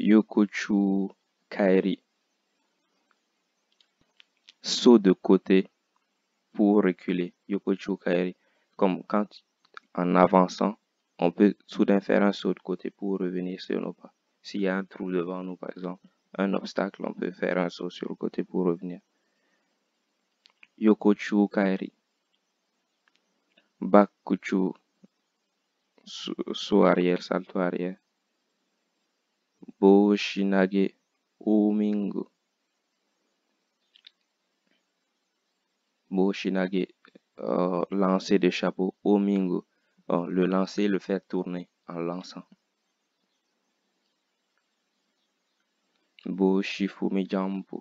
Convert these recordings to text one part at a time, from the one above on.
Yokochu Kairi. Saut de côté pour reculer. Yokochu Kairi. Comme quand en avançant, on peut soudain faire un saut de côté pour revenir sur nos pas. S'il y a un trou devant nous, par exemple, un obstacle, on peut faire un saut sur le côté pour revenir. Yokochu Kairi. Bakuchu, saut arrière, salto arrière. Boshinage Omingu. Boshinage, euh, lancer de chapeau. Omingu, euh, le lancer, le faire tourner en lançant. Boshifumi Jampu.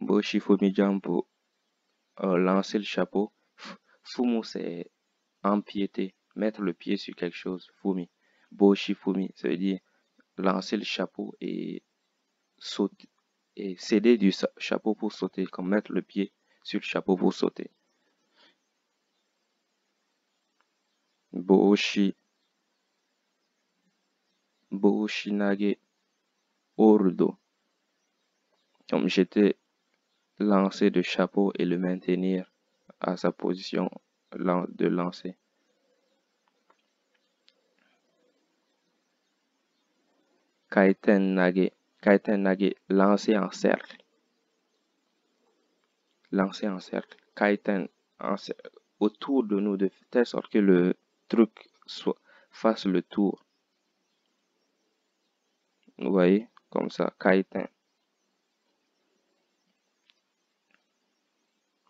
Boshifumi Jampu, euh, lancer le chapeau. Fumu, c'est empiéter, mettre le pied sur quelque chose. Fumi. Boshifumi, ça veut dire lancer le chapeau et céder du chapeau pour sauter, comme mettre le pied sur le chapeau pour sauter. Boshi Boshinage Ordo. Comme j'étais lancé de chapeau et le maintenir à sa position de lancer. Kaiten Nage. Kaiten Nage, lancer en cercle. Lancer en cercle. Kaiten autour de nous de telle sorte que le truc fasse le tour. Vous voyez, comme ça, Kaiten.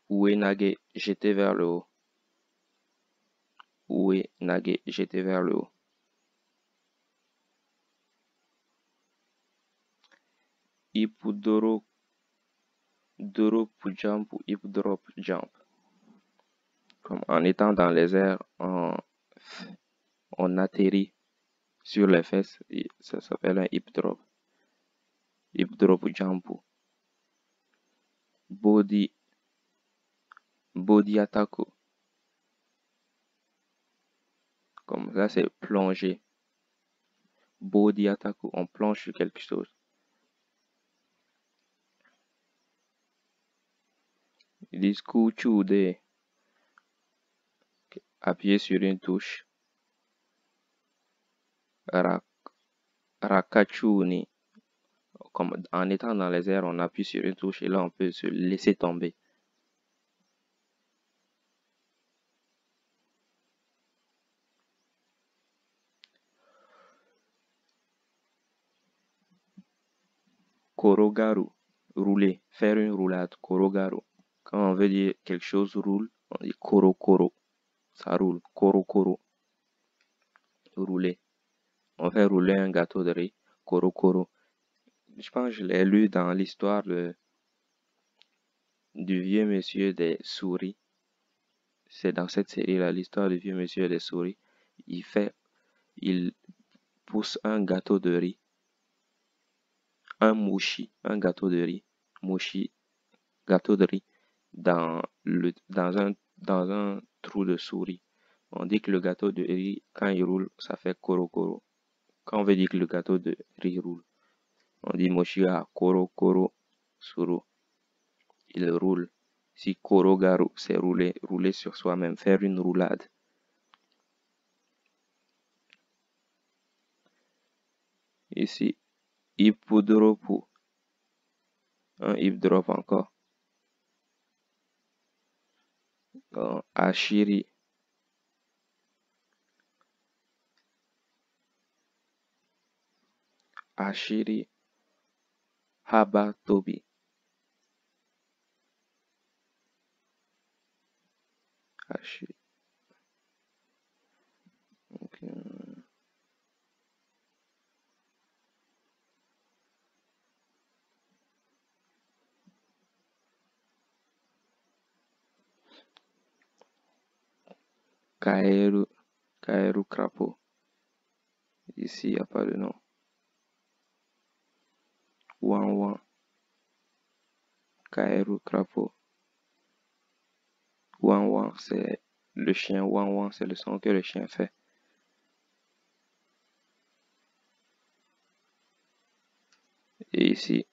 Uenage, jeter vers le haut. Uenage, jeter vers le haut. Ipudoro, drop jump ou drop jump. Comme en étant dans les airs, on, on atterrit sur les fesses, ça s'appelle un hip drop. Hip drop jump. Body, body attack. Comme ça, c'est plonger. Body attack, on plonge sur quelque chose. Ils disent de appuyer sur une touche. Rakachuni, comme en étant dans les airs, on appuie sur une touche et là on peut se laisser tomber. Korogaru, rouler, faire une roulade, korogaru. On veut dire quelque chose roule, on dit koro koro. Ça roule, koro koro. Rouler. On fait rouler un gâteau de riz, koro koro. Je pense que je l'ai lu dans l'histoire du vieux monsieur des souris. C'est dans cette série-là, l'histoire du vieux monsieur des souris. Il fait, il pousse un gâteau de riz. Un mouchi, un gâteau de riz. Mouchi, gâteau de riz dans, un, trou de souris. On dit que le gâteau de riz, quand il roule, ça fait koro koro. Quand on veut dire que le gâteau de riz roule, on dit moshia koro koro suru. Il roule. Si koro garu, c'est rouler, rouler sur soi-même, faire une roulade. Ici, ipudropu. Un hip drop encore. Ashiri ashiri haba tobi ashiri okay. Kaeru, Kaeru Crapaud. Ici, il n'y a pas de nom. Wan Wan. Kaeru Crapaud. Wan Wan, c'est le chien. Wan Wan, c'est le son que le chien fait. Et ici,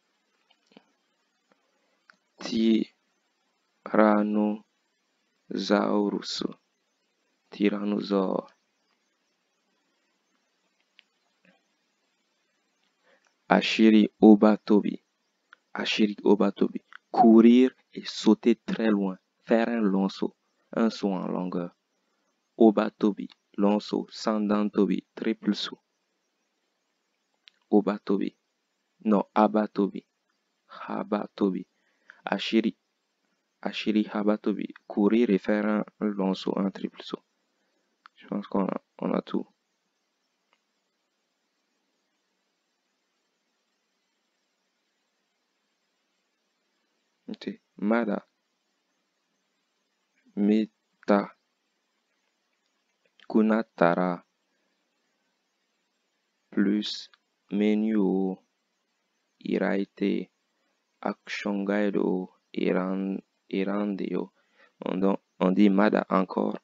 Tyrannosaurus. Tyrannosaure. Ashiri Obatobi. Ashiri Obatobi. Courir et sauter très loin. Faire un long saut. Un saut en longueur. Obatobi. Long saut. Sandantobi. Triple saut. Obatobi. Non, Abatobi. Habatobi. Ashiri. Ashiri Habatobi. Courir et faire un long saut, un triple saut. Je pense qu'on a, on a tout. Mada, Mita, Kunatara, plus Menu, Iraite, Action Guide, Irandeo. On dit Mada encore.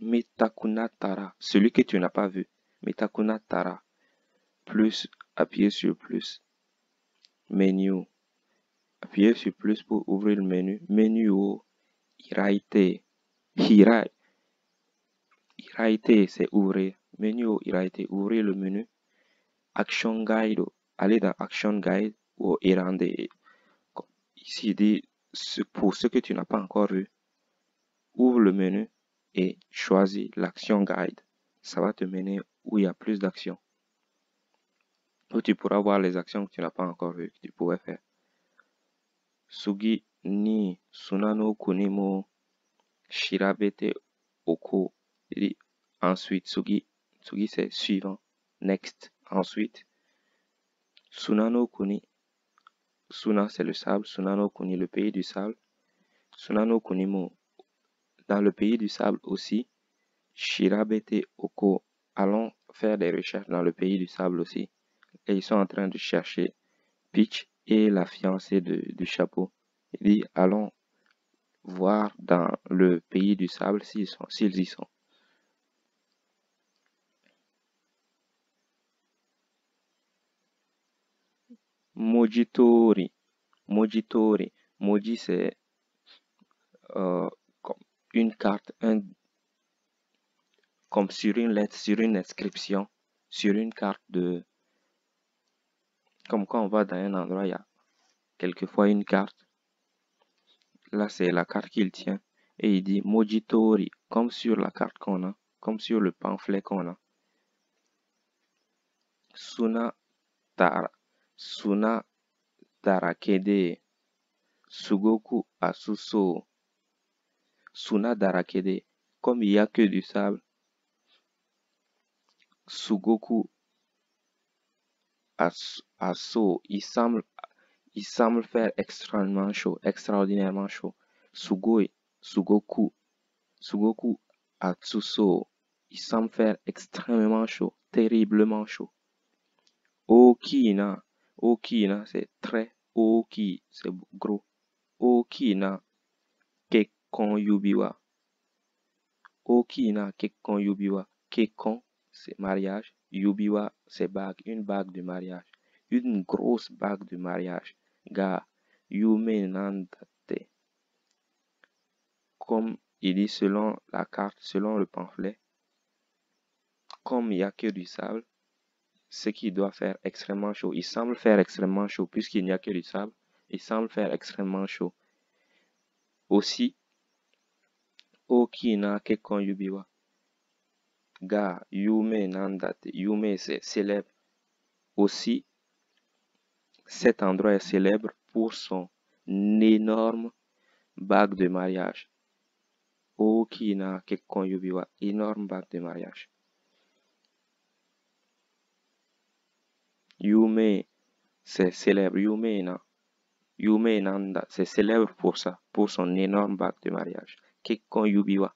Mitakunatara, celui que tu n'as pas vu. Mitakunatara, plus, appuyer sur plus. Menu. Appuyez sur plus pour ouvrir le menu. Menu au Iraite. Hirai. Iraite, c'est ouvrir. Menu au Iraite, ouvrir le menu. Action Guide. Allez dans Action Guide Irande. Ici, dit pour ce que tu n'as pas encore vu. Ouvre le menu et choisis l'action guide. Ça va te mener où il y a plus d'actions. Où tu pourras voir les actions que tu n'as pas encore vues, que tu pourrais faire. Sugi ni Sunano Kunimo Shirabete Oko. ensuite, Sugi, Sugi c'est suivant. Next, ensuite. Sunano Kuni. Suna c'est le sable. Sunano Kuni, le pays du sable. Sunano Kunimo. Dans le pays du sable aussi. Shirabete Oko. Allons faire des recherches dans le pays du sable aussi. Et ils sont en train de chercher Peach et la fiancée du chapeau. Il dit, allons voir dans le pays du sable s'ils s'ils y sont. Mojitori. Mojitori. Moji, c'est euh, une carte, un, comme sur une lettre, sur une inscription, sur une carte de, comme quand on va dans un endroit, il y a quelquefois une carte. Là, c'est la carte qu'il tient. Et il dit Mojitori, comme sur la carte qu'on a, comme sur le pamphlet qu'on a. Suna Tara, Suna Darakede, Sugoku Asuso, Suna Darakede, comme il n'y a que du sable. Sugoku Seoul, il semble, il faire extrêmement chaud, extraordinairement chaud. Sugoi, Sugoku, Sugoku à Tsuso, il semble faire extrêmement chaud, terriblement chaud. Okina, Okina, c'est très Oki, c'est gros. Okina, Kekon Yubiwa. Okina, Kekon Yubiwa. Kekon, c'est mariage. Yubiwa, c'est bague, une bague de mariage. Une grosse bague de mariage. Ga, Yume Nandate. Comme il dit selon la carte, selon le pamphlet, comme il n'y a que du sable, ce qui doit faire extrêmement chaud. Il semble faire extrêmement chaud puisqu'il n'y a que du sable. Il semble faire extrêmement chaud. Aussi, Okina Kekon Yubiwa ga Yume Nandate. Yume, c'est célèbre. Aussi, cet endroit est célèbre pour son énorme bague de mariage. Okina Kekkon Yubiwa, énorme bague de mariage. Yume, c'est célèbre. Yume. Yume Nanda, c'est célèbre pour ça, pour son énorme bague de mariage. Kekkon Yubiwa,